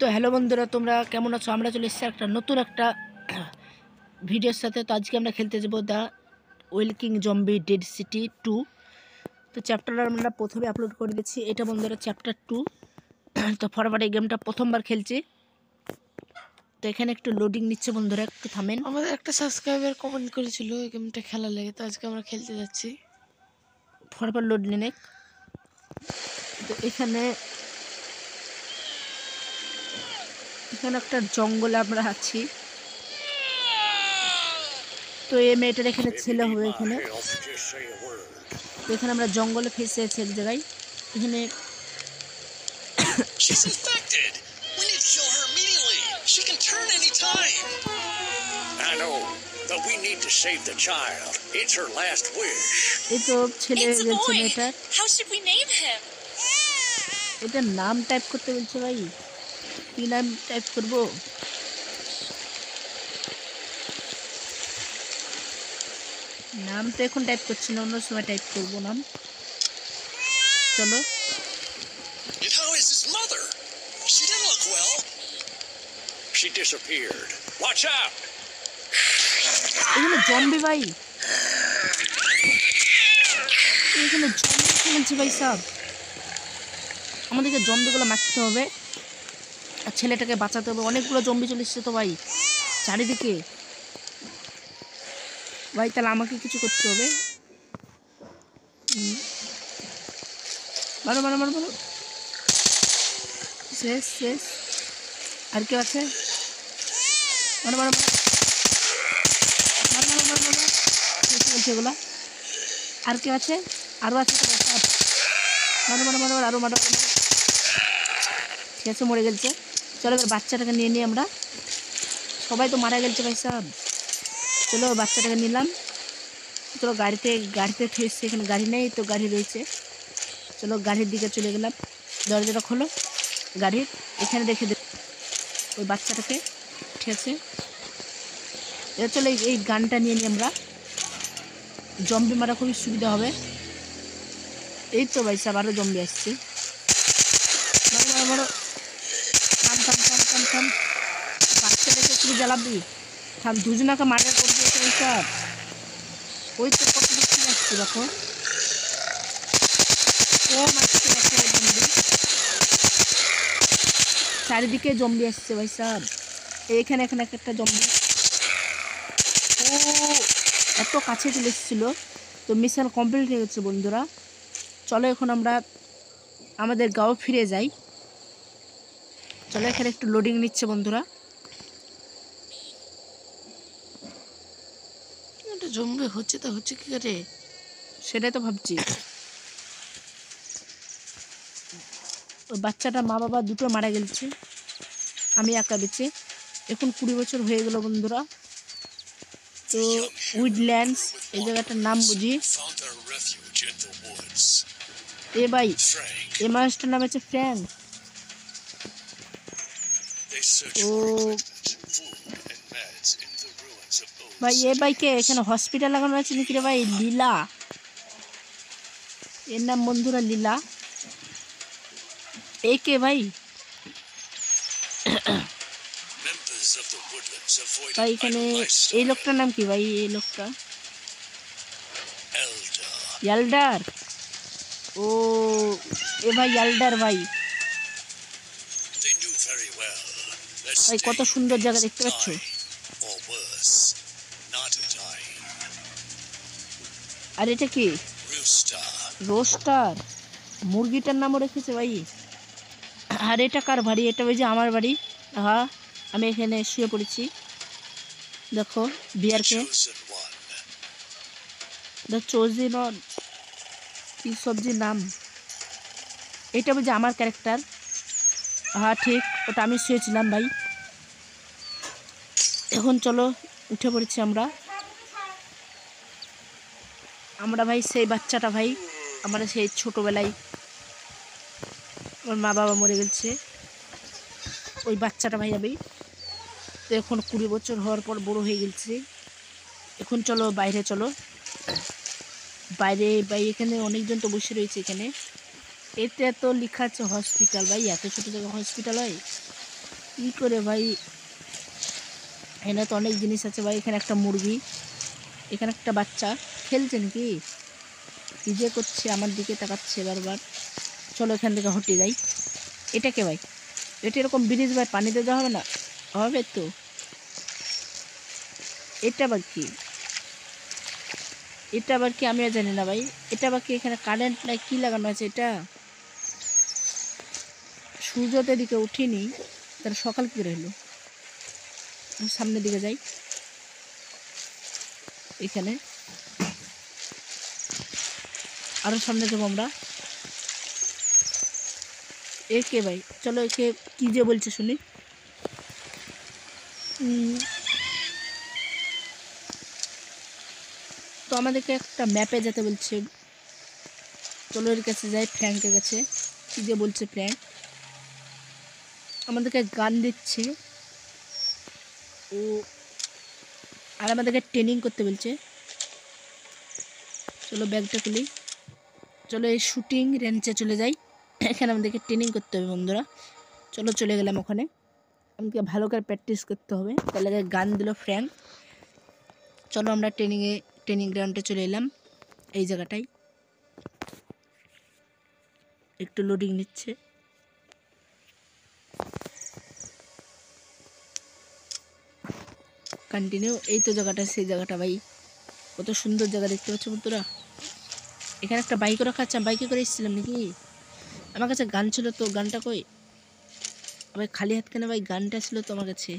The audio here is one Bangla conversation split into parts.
তো হ্যালো বন্ধুরা তোমরা কেমন আছো? আমরা চলে এসেছি একটা নতুন একটা ভিডিওর সাথে। তো আজকে আমরা খেলতে যাব দ্য ওয়েলকিং জম্বি ডেড সিটি টু। তো চ্যাপ্টার আমরা প্রথমে আপলোড করে দিচ্ছি। এটা বন্ধুরা চ্যাপ্টার টু তো ফরওয়ার্ড এই গেমটা প্রথমবার খেলছি। তো এখানে একটু লোডিং নিচ্ছে বন্ধুরা একটু থামেন। আমাদের একটা সাবস্ক্রাইবার কমেন্ট করেছিল এই গেমটা খেলা লেগে। তো আজকে আমরা খেলতে যাচ্ছি। ফরওয়ার্ড লোড নিনে তো এখানে এখানে একটা জঙ্গলে আমরা আছি। তো এই মেয়েটার এখানে ছেলে হবে এখানে। এখানে আমরা জঙ্গলে ফেসে আছি এক জায়গায়। এখানে এটা নাম টাইপ করতে বলছে ভাই। কি নাম টাইপ করব। নাম তো এখন টাইপ করছি না অন্য সময় টাইপ করব নাম। চলো? She disappeared. Watch out! এখানে জম্বি ভাই। এখানে জম্বি খেলছে ভাই সব। আমাদেরকে জম্বিগুলো মারতে হবে। আর ছেলেটাকে বাঁচাতে হবে। অনেকগুলো জম্বি চলে এসছে তো ভাই। চারিদিকে। ভাই, তাহলে আমাকে কিছু করতে হবে। মারো মারো মারো মারো। শেষ শেষ। আর কেউ আছে? মারো মারো মারো। মার মার মার আর কেউ আছে? আরও আছে মারো মারো মারো আরও আরও মারো। ঠিক আছে, মরে গেছে। চলো এবার বাচ্চাটাকে নিয়ে নিই আমরা। সবাই তো মারা গেছে ভাই সব। চলো বাচ্চাটাকে নিলাম। চলো গাড়িতে গাড়িতে ফিরছে এখানে গাড়ি নেই, তো গাড়ি রয়েছে। চলো গাড়ির দিকে চলে গেলাম। দরজাটা খোলো। গাড়ির এখানে দেখে দে ওই বাচ্চাটাকে, ঠিক আছে? এবার চলো এই- এই গানটা নিয়ে নিই আমরা। জম্বি মারা খুবই সুবিধা হবে। এই তো ভাই সাহেব আরও জম্বি আসছে মারো, মারো, মারো। থাম থাম থাম থাম থাম খুবই জ্বালাবি? দুজনাকে মার্ডার করে দিয়েছে ওই সব তো যাচ্ছে দেখো। চারিদিকে জম্বি আসছে ভাই সাহেব এইখানে, এখানে একটা জম্বি ও, এত কাছে চলে এসেছিল। তো মিশন কমপ্লিট হয়ে গেছে বন্ধুরা। চলো এখন আমরা আমাদের গাঁও ফিরে যাই। চলো এখানে একটু লোডিং নিচ্ছে বন্ধুরা। জম্বে হচ্ছে তো হচ্ছে কি করে? সেটাই তো ভাবছি। ওই বাচ্চাটা মা বাবা দুটো মারা গেছে। আমি একা বেঁচে। এখন কুড়ি বছর হয়ে গেল বন্ধুরা। তো উইডল্যান্ডস, এই জায়গাটার নাম বুঝি. এ ভাই, এ মানুষটার নাম হচ্ছে ফ্র্যাঙ্ক। ও ভাই এ বাইকে এখানে হসপিটাল লাগানো আছে নাকি রে ভাই? লীলা। এর নাম বন্ধুরা লীলা। এ কে ভাই? ভাই এখানে এই লোকটার নাম কি ভাই? এই লোকটা? ইয়ালডার ও এ ভাই ইয়ালডার ভাই। ভাই কত সুন্দর জায়গা দেখতে পাচ্ছ? আর এটা কি? রোস্টার। মুরগিটার নামও রেখেছে ভাই। আর এটা কার বাড়ি? এটা ওই যে আমার বাড়ি। হ্যাঁ আমি এখানে শুয়ে পড়েছি। দেখো বিয়ারকে. দ্য চোজিন কি সবজির নাম? এটা বলছে আমার ক্যারেক্টার। হ্যাঁ ঠিক, ওটা আমি শুয়েছিলাম ভাই। এখন চলো, উঠে পড়েছি আমরা। আমরা ভাই সেই বাচ্চাটা ভাই, আমরা সেই ছোটোবেলায় ওর মা বাবা মরে গেছে। ওই বাচ্চাটা ভাই আমি তো এখন কুড়ি বছর হওয়ার পর বড় হয়ে গেছে। এখন চলো বাইরে চলো। বাইরে ভাই এখানে অনেকজন তো বসে রয়েছে এখানে। এতে তো লেখা আছে হসপিটাল ভাই, এত ছোটো জায়গায় হসপিটাল হয়। কি করে ভাই? এখানে তো অনেক জিনিস আছে ভাই, এখানে একটা মুরগি, এখানে একটা বাচ্চা। খেলছে নাকি কি? যে করছে, আমার দিকে তাকাচ্ছে বারবার। চলো এখান থেকে হটে যাই। এটা কে ভাই? এটা এরকম ব্রিজ ভাই পানিতে দেওয়া হবে না? হবে তো। এটা আবার কি? এটা আবার কি? আমিও জানি না ভাই। এটা আবার কি এখানে কারেন্ট নাই? কি লাগানো আছে এটা? সূর্য তো এদিকে উঠিনি। তার সকাল কি রইল সামনের দিকে যাই। এখানে। আরও সামনে যাব আমরা। এ কে ভাই? চলো একে কি যে বলছে শুনি। তো আমাদেরকে একটা ম্যাপে যেতে বলছে। চলো এর কাছে যাই ফ্র্যাঙ্কের কাছে। কী যে বলছে ফ্র্যাঙ্ক আমাদেরকে গান দিচ্ছে। ও, আর আমাদেরকে ট্রেনিং করতে বলছে। চলো ব্যাগটা খুলি। চলো এই শুটিং রেঞ্চে চলে যাই। এখানে আমাদেরকে ট্রেনিং করতে হবে বন্ধুরা। চলো চলে গেলাম ওখানে। আমাকে ভালো করে প্র্যাকটিস করতে হবে। তার লাগে গান দিল ফ্র্যাঙ্ক চলো আমরা ট্রেনিংয়ে ট্রেনিং গ্রাউন্ডে চলে এলাম। এই জায়গাটায়। একটু লোডিং নিচ্ছে। কন্টিনিউ এই তো জায়গাটা, সেই জায়গাটা ভাই। কত সুন্দর জায়গা দেখতে পাচ্ছ বন্ধুরা। এখানে একটা বাইকও রাখা আছে, আমি বাইকে করে এসেছিলাম নাকি? আমার কাছে গান ছিল তো, গানটা কই? ভাই খালি হাত কেন ভাই? গানটা ছিল তো আমার কাছে।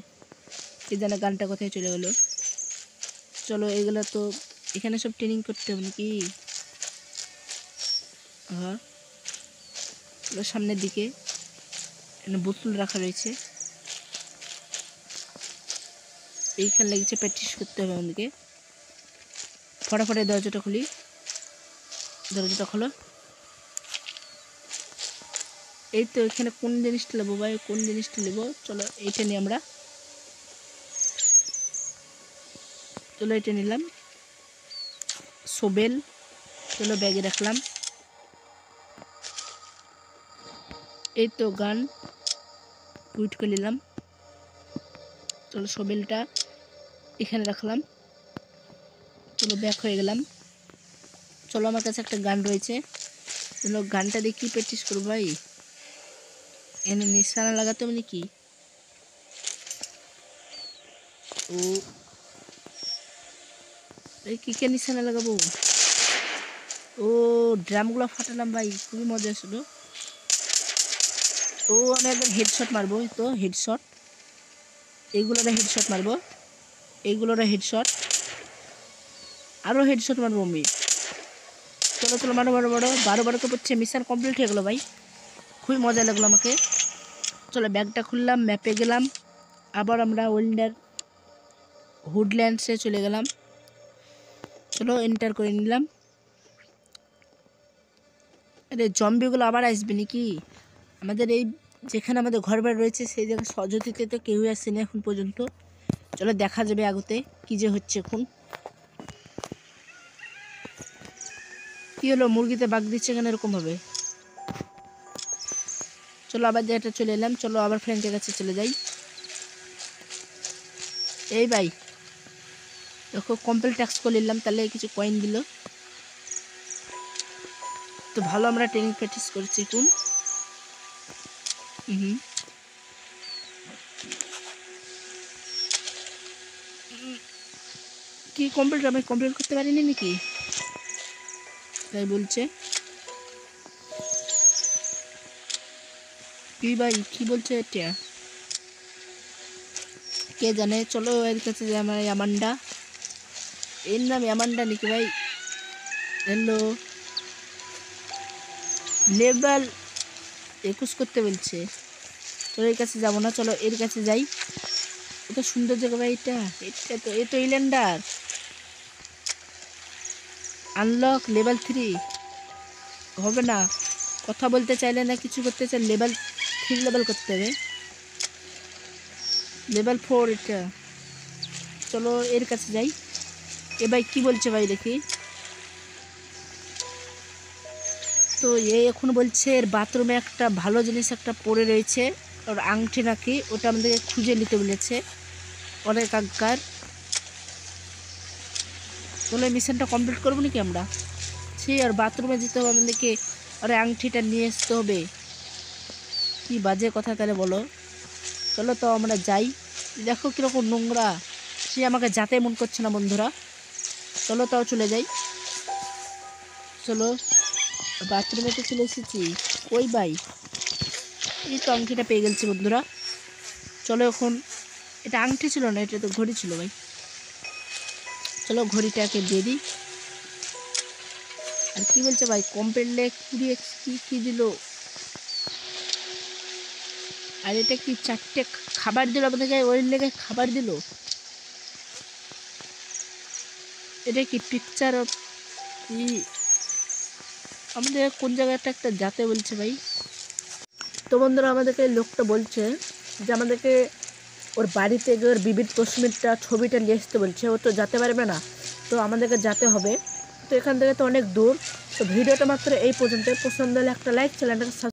কে জানে গানটা কোথায় চলে গেলো। চলো, এগুলো তো এখানে সব ট্রেনিং করতে হবে নাকি? হ্যাঁ সামনের দিকে বোতল রাখা রয়েছে। এইখানে লেগেছে প্র্যাকটিস করতে হবে আমাদেরকে। ফটাফটে দরজাটা খুলি। দরজাটা খোলো। এই তো এখানে কোন জিনিসটা নেব ভাই? কোন জিনিসটা নেব? চলো এইটা নিই আমরা। চলো এটা নিলাম। সোবেল। চলো ব্যাগে রাখলাম। এই তো গান। টুইট করে নিলাম। চলো সোবেলটা এখানে রাখলাম। চলো ব্যাক হয়ে গেলাম। চলো, আমার কাছে একটা গান রয়েছে। চলো, গানটা দিয়ে কী প্র্যাকটিস করব ভাই? এনে নিশানা লাগাতে হবে নাকি? ও। এই কী, কে নিশানা লাগাবো? ও, ড্রামগুলো ফাটালাম ভাই, খুবই মজা আসলো। ও, আমি একবার হেডশট মারবো তো হেডশট এইগুলোর হেডশট মারবো। এইগুলোর হেডশট আরও হেডশট মারবো আমি। চলো চলো মারো মারো বারো বারো তো পড়ছে। মিশন কমপ্লিট হয়ে গেলো ভাই। খুবই মজা লাগল আমাকে। চলো, ব্যাগটা খুললাম ম্যাপে গেলাম। আবার আমরা ওয়েন্ডার হুডল্যান্ডসে চলে গেলাম। চলো এন্টার করে নিলাম। আরে জম্বিগুলো আবার আসবে নাকি? আমাদের এই যেখানে আমাদের ঘর বাড়ি রয়েছে, সেই জায়গায় সহযোগিতে তো কেউই আসেনি এখন পর্যন্ত। চলো, দেখা যাবে আগতে কী যে হচ্ছে এখন। কী হলো? মুরগিতে বাঘ দিচ্ছে কেন? এরকম হবে চলো আবার জায়গাটা চলে এলাম। চলো আবার ফ্রেন্ডের কাছে চলে যাই। এই ভাই, দেখো কমপ্লিট ট্যাক্স করে নিলাম, তাহলে কিছু কয়েন দিল। তো ভালো আমরা ট্রেনিং প্র্যাকটিস করছি এখন। হুম। কি কমপ্লিট আমি কমপ্লিট করতে পারিনি নাকি? তাই বলছে। কি ভাই, কি বলছে এটা? কে জানে? চলো এর কাছে যে আমার, ইয়ামান্ডা। এর নাম ইয়ামান্ডা নাকি ভাই? হ্যালো লেভেল একুশ করতে বলছে। চলো এর কাছে যাব না, চলো এর কাছে যাই। এটা সুন্দর জায়গা ভাই, এটা। এটা তো, এ তো ইল্যান্ডার আনলক লেভেল থ্রি হবে না। কথা বলতে চাইলে না, কিছু করতে চাই লেভেল থ্রি লেভেল করতে হবে। লেভেল ফোর এটা। চলো এর কাছে যাই। এ ভাই কী বলছে ভাই দেখি। তো এ এখন বলছে, এর বাথরুমে একটা ভালো জিনিস একটা পড়ে রয়েছে। ওর আংটি নাকি, ওটা আমাদেরকে খুঁজে নিতে বলেছে। অনেক আজ্ঞার। তাহলে মিশনটা কমপ্লিট করব নাকি আমরা? সে আর বাথরুমে যেতে হবে আমাদেরকে আরে আংটিটা নিয়ে আসতে হবে? কি বাজে কথা তাহলে বলো? চলো তো আমরা যাই। দেখো কীরকম নোংরা। সে আমাকে যাতে মন করছে না বন্ধুরা। চলো তাও চলে যাই। চলো। বাথরুমে তো চলে এসেছি। ওই বাই এই তো আংটিটা পেয়ে গেছি বন্ধুরা। চলো এখন। এটা আংটি ছিল না, এটা তো ঘড়ি ছিল ভাই। চলো ঘড়িটাকে দিয়ে দিই। আর কি বলছে ভাই কম্পেলে কুড়ি কি কি দিল? আর এটা কি চারটে খাবার দিল আপনাদেরকে ওই লেগে খাবার দিল? এটা কি পিকচার কি? আমাদের কোন জায়গাটা একটা যাতে বলছে ভাই? তো বন্ধুরা, আমাদেরকে লোকটা বলছে যে আমাদেরকে ওর বাড়িতে গিয়ে ওর বিবির কশ্মীরটা ছবিটা নিয়ে আসতে বলছে ও তো যেতে পারবে না। তো আমাদেরকে যেতে হবে। তো এখান থেকে তো অনেক দূর। তো ভিডিওটা মাত্র এই পর্যন্ত পছন্দ হলে একটা লাইক চ্যানেলটাকে